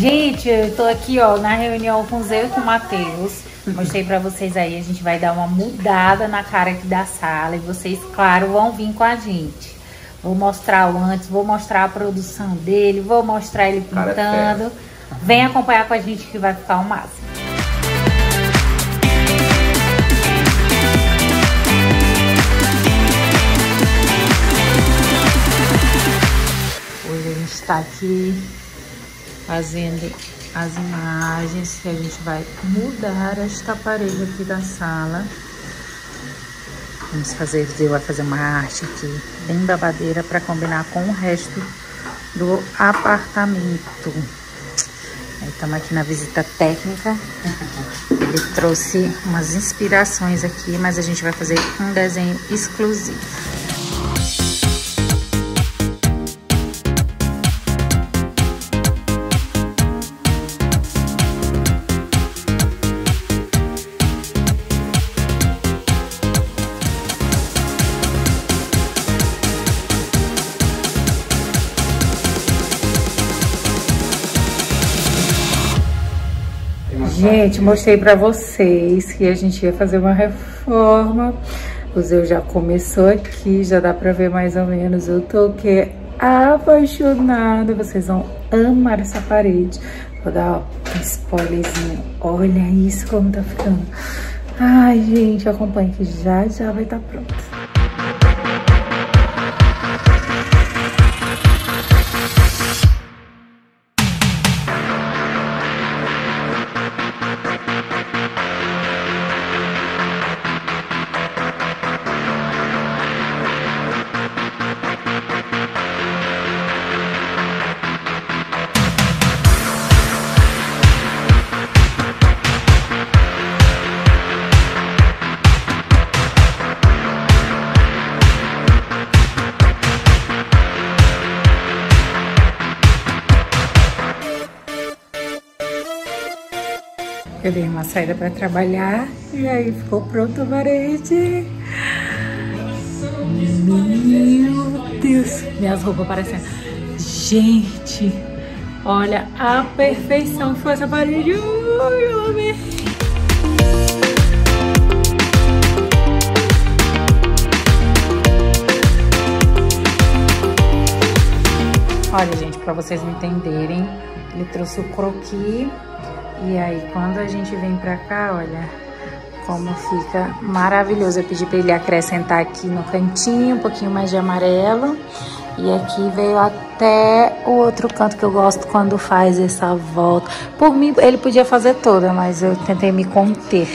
Gente, eu tô aqui, ó, na reunião com o Zé e com o Matheus. Mostrei pra vocês aí, a gente vai dar uma mudada na cara aqui da sala. E vocês, claro, vão vir com a gente. Vou mostrar o antes, vou mostrar a produção dele, vou mostrar ele é pintando. Vem acompanhar com a gente que vai ficar o máximo. Hoje a gente está aqui fazendo as imagens que a gente vai mudar esta parede aqui da sala. Vamos fazer, eu vai fazer uma arte aqui bem babadeira para combinar com o resto do apartamento. Estamos aqui na visita técnica. Ele trouxe umas inspirações aqui, mas a gente vai fazer um desenho exclusivo. Gente, mostrei pra vocês que a gente ia fazer uma reforma. O Zeu já começou aqui, já dá pra ver mais ou menos. Eu tô que apaixonada. Vocês vão amar essa parede. Vou dar ó, um spoilerzinho. Olha isso como tá ficando. Ai, gente, acompanhe que já já vai estar tá pronto. Eu dei uma saída para trabalhar e aí ficou pronto a parede. Meu Deus, minhas roupas parecendo. Gente, olha a perfeição que foi essa parede. Ui, eu amei. Olha, gente, para vocês entenderem, ele trouxe o croquis e aí, quando a gente vem pra cá, olha como fica maravilhoso. Eu pedi pra ele acrescentar aqui no cantinho um pouquinho mais de amarelo. E aqui veio até o outro canto que eu gosto quando faz essa volta. Por mim, ele podia fazer toda, mas eu tentei me conter.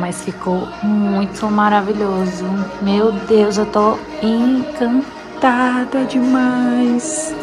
Mas ficou muito maravilhoso. Meu Deus, eu tô encantada demais.